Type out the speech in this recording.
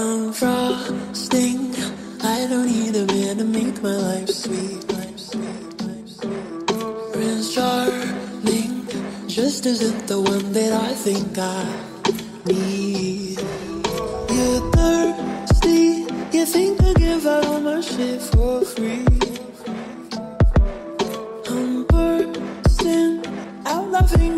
I'm frosting. I don't need a man to make my life sweet. Life sweet, life sweet. Prince Charming, just isn't the one that I think I need. You're thirsty. You think I give out all my shit for free? I'm bursting out laughing.